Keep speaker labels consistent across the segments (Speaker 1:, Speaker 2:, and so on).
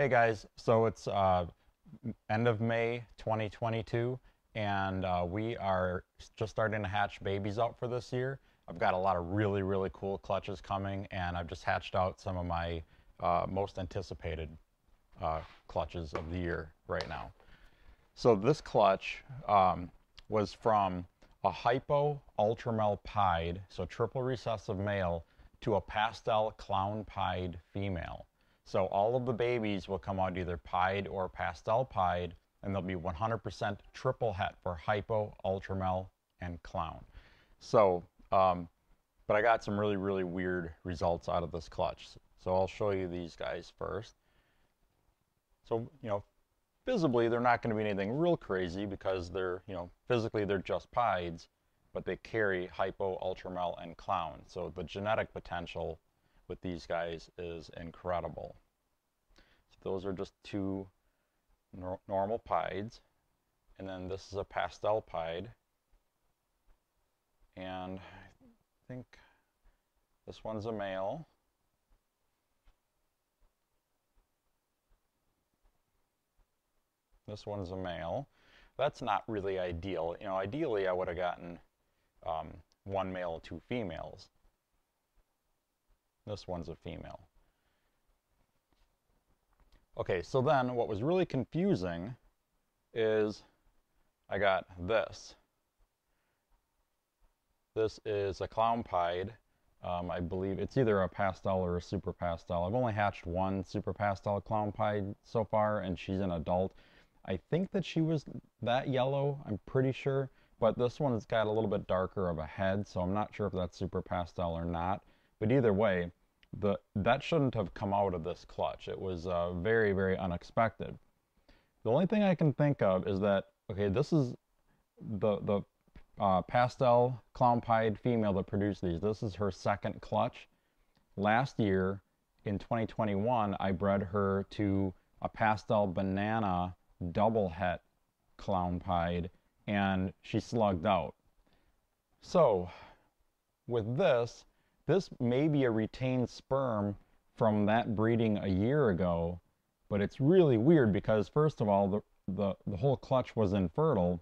Speaker 1: Hey guys, so it's uh, end of May 2022 and uh, we are just starting to hatch babies out for this year. I've got a lot of really, really cool clutches coming and I've just hatched out some of my uh, most anticipated uh, clutches of the year right now. So this clutch um, was from a hypo ultramel pied, so triple recessive male, to a pastel clown pied female. So all of the babies will come out either pied or pastel pied, and they'll be 100% triple het for hypo, ultramel, and clown. So, um, but I got some really, really weird results out of this clutch. So I'll show you these guys first. So, you know, visibly they're not going to be anything real crazy because they're, you know, physically they're just pieds, but they carry hypo, ultramel, and clown. So the genetic potential with these guys is incredible. So those are just two nor normal pieds. And then this is a pastel pied. And I think this one's a male. This one's a male. That's not really ideal. You know, ideally I would have gotten um, one male, two females. This one's a female. Okay, so then what was really confusing is I got this. This is a clown pied. Um, I believe it's either a pastel or a super pastel. I've only hatched one super pastel clown pied so far, and she's an adult. I think that she was that yellow, I'm pretty sure, but this one has got a little bit darker of a head, so I'm not sure if that's super pastel or not. But either way, the that shouldn't have come out of this clutch. It was uh, very, very unexpected. The only thing I can think of is that, okay, this is the, the uh, pastel clown pied female that produced these. This is her second clutch. Last year, in 2021, I bred her to a pastel banana double het clown pied and she slugged out. So with this, this may be a retained sperm from that breeding a year ago, but it's really weird because first of all, the, the, the whole clutch was infertile.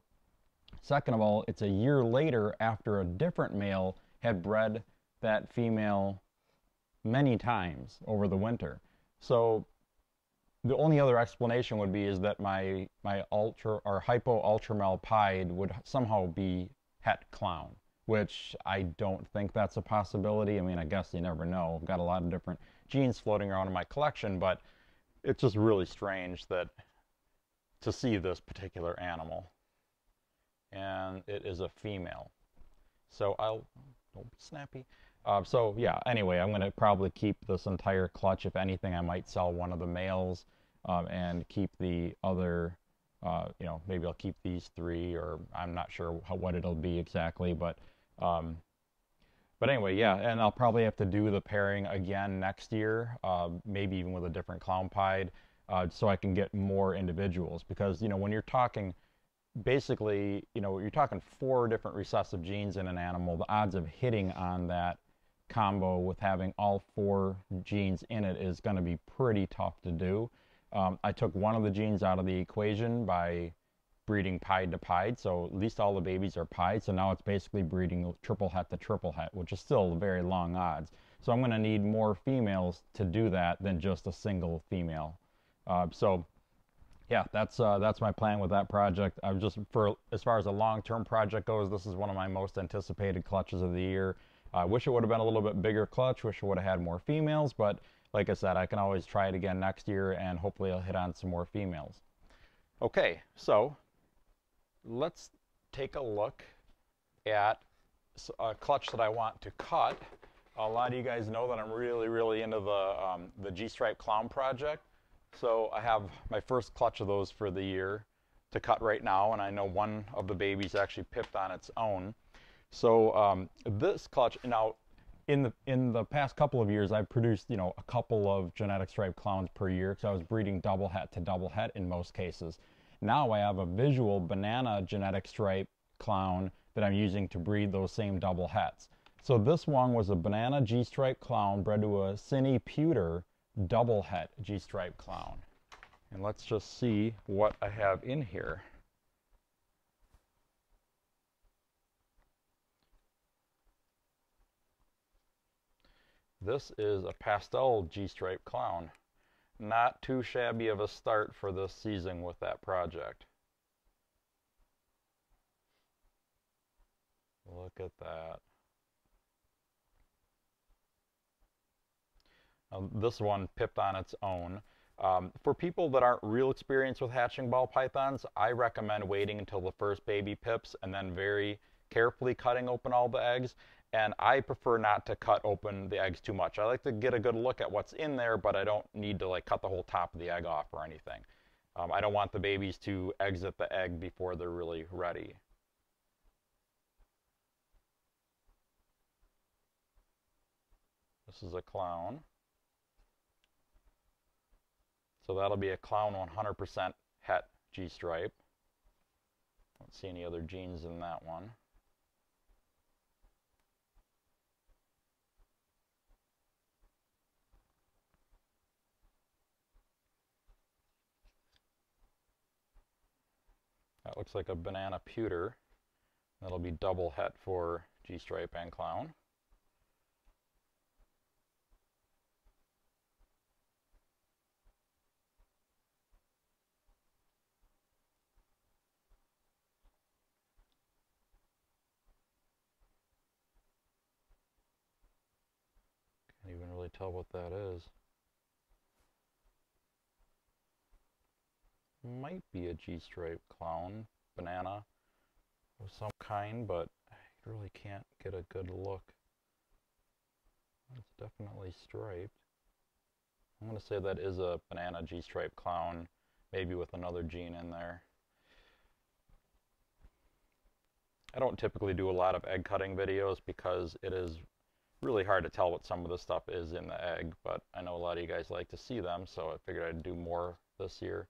Speaker 1: Second of all, it's a year later after a different male had bred that female many times over the winter. So the only other explanation would be is that my my ultra or hypo ultramel pied would somehow be het clown which I don't think that's a possibility. I mean, I guess you never know. I've got a lot of different genes floating around in my collection, but it's just really strange that to see this particular animal. And it is a female. So I'll, don't be snappy. Uh, so yeah, anyway, I'm going to probably keep this entire clutch. If anything, I might sell one of the males um, and keep the other uh, you know, maybe I'll keep these three, or I'm not sure how, what it'll be exactly, but um, but anyway, yeah, and I'll probably have to do the pairing again next year, uh, maybe even with a different clown pied, uh, so I can get more individuals. Because you know, when you're talking, basically, you know, you're talking four different recessive genes in an animal, the odds of hitting on that combo with having all four genes in it is going to be pretty tough to do. Um, I took one of the genes out of the equation by breeding pied to pied, so at least all the babies are pied. So now it's basically breeding triple het to triple het, which is still very long odds. So I'm going to need more females to do that than just a single female. Uh, so yeah, that's uh, that's my plan with that project. I'm just for as far as a long-term project goes, this is one of my most anticipated clutches of the year. I wish it would have been a little bit bigger clutch. Wish it would have had more females, but like I said, I can always try it again next year, and hopefully I'll hit on some more females. Okay, so let's take a look at a clutch that I want to cut. A lot of you guys know that I'm really, really into the, um, the G-Stripe Clown project. So I have my first clutch of those for the year to cut right now, and I know one of the babies actually pipped on its own. So um, this clutch, now in the in the past couple of years, I've produced you know a couple of genetic stripe clowns per year because I was breeding double het to double het in most cases. Now I have a visual banana genetic stripe clown that I'm using to breed those same double hets. So this one was a banana G-stripe clown bred to a Cine Pewter double het G-stripe clown. And let's just see what I have in here. This is a pastel G-stripe clown. Not too shabby of a start for this season with that project. Look at that. Now, this one pipped on its own. Um, for people that aren't real experienced with hatching ball pythons, I recommend waiting until the first baby pips and then very carefully cutting open all the eggs. And I prefer not to cut open the eggs too much. I like to get a good look at what's in there, but I don't need to like cut the whole top of the egg off or anything. Um, I don't want the babies to exit the egg before they're really ready. This is a clown. So that'll be a clown 100% het G-stripe. Don't see any other genes in that one. That looks like a banana pewter. That'll be double het for G-stripe and clown. Can't even really tell what that is. Might be a G-stripe clown, banana of some kind, but I really can't get a good look. It's definitely striped. I'm going to say that is a banana G-stripe clown, maybe with another gene in there. I don't typically do a lot of egg cutting videos because it is really hard to tell what some of the stuff is in the egg, but I know a lot of you guys like to see them, so I figured I'd do more this year.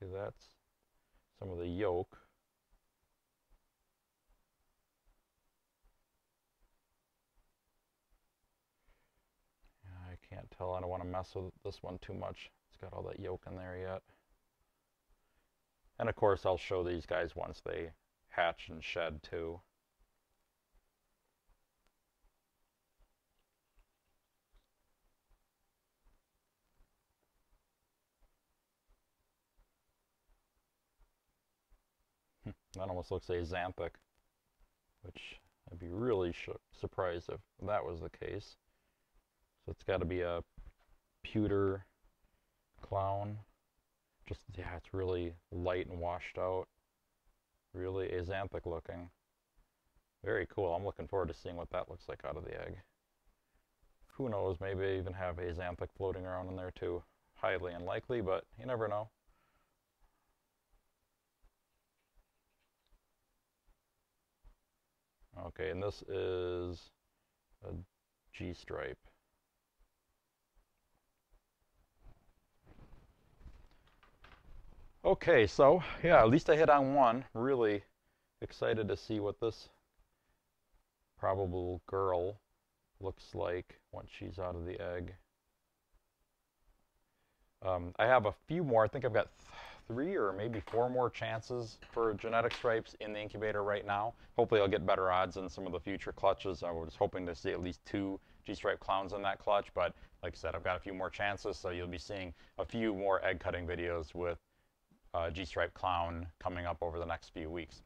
Speaker 1: Okay, that's some of the yolk. I can't tell. I don't want to mess with this one too much. It's got all that yolk in there yet. And of course, I'll show these guys once they hatch and shed too. That almost looks axanthic, which I'd be really surprised if that was the case. So it's got to be a pewter clown. Just, yeah, it's really light and washed out. Really axanthic looking. Very cool. I'm looking forward to seeing what that looks like out of the egg. Who knows, maybe I even have axanthic floating around in there too. Highly unlikely, but you never know. Okay, and this is a G stripe. Okay, so yeah, at least I hit on one. Really excited to see what this probable girl looks like once she's out of the egg. Um, I have a few more. I think I've got three or maybe four more chances for genetic stripes in the incubator right now. Hopefully I'll get better odds in some of the future clutches. I was hoping to see at least two G-stripe clowns in that clutch, but like I said, I've got a few more chances, so you'll be seeing a few more egg cutting videos with uh, G-stripe clown coming up over the next few weeks.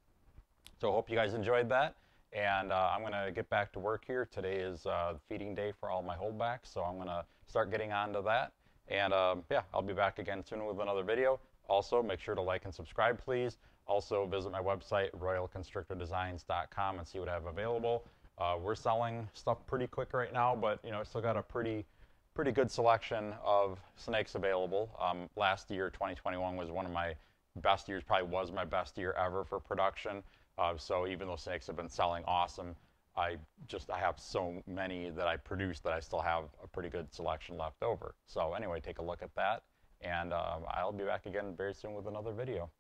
Speaker 1: So hope you guys enjoyed that. And uh, I'm going to get back to work here. Today is uh, feeding day for all my holdbacks, so I'm going to start getting on to that. And um, yeah, I'll be back again soon with another video. Also, make sure to like and subscribe, please. Also, visit my website, royalconstrictordesigns.com, and see what I have available. Uh, we're selling stuff pretty quick right now, but you know, I still got a pretty, pretty good selection of snakes available. Um, last year, 2021, was one of my best years. Probably was my best year ever for production. Uh, so even though snakes have been selling awesome, I just I have so many that I produced that I still have a pretty good selection left over. So anyway, take a look at that. And um, I'll be back again very soon with another video.